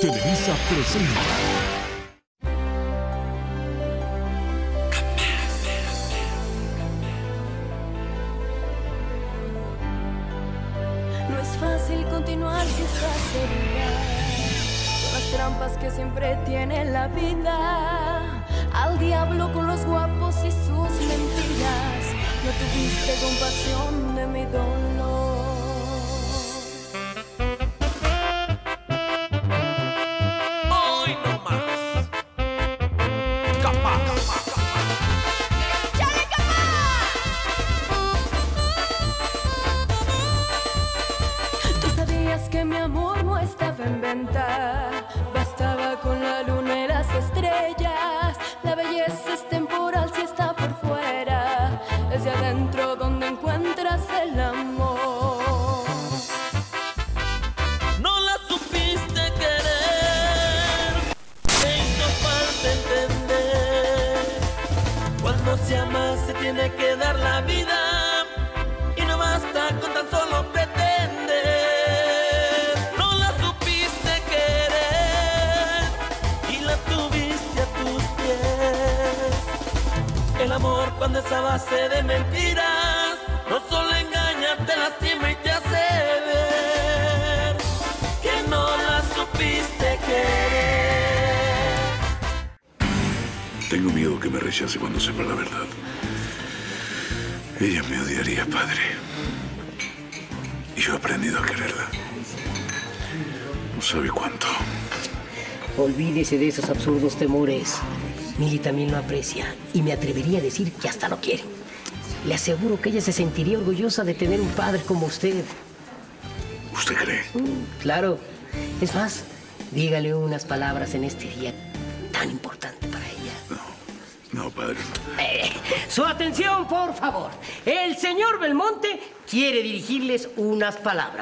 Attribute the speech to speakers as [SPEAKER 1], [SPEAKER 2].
[SPEAKER 1] Televisa presenta.
[SPEAKER 2] No es fácil continuar si estás herida. Son las trampas que siempre tiene la vida. Al diablo con los guapos y sus mentiras. No tuviste compasión de mi dolor. De adentro donde encuentras el amor.
[SPEAKER 3] No la supiste querer. Me hizo falta entender. Cuando se ama se tiene que dar la vida. El amor cuando es a base de mentiras. No solo engaña, te lastima y te hace ver que no la supiste querer.
[SPEAKER 4] Tengo miedo que me rechace cuando sepa la verdad. Ella me odiaría, padre. Y yo he aprendido a quererla. No sabe cuánto.
[SPEAKER 5] Olvídese de esos absurdos temores. Milly también lo aprecia y me atrevería a decir que hasta lo quiere. Le aseguro que ella se sentiría orgullosa de tener un padre como usted.
[SPEAKER 4] ¿Usted cree?
[SPEAKER 5] Claro. Es más, dígale unas palabras en este día tan importante para ella.
[SPEAKER 4] No, padre.
[SPEAKER 5] Eh, su atención, por favor. El señor Belmonte quiere dirigirles unas palabras.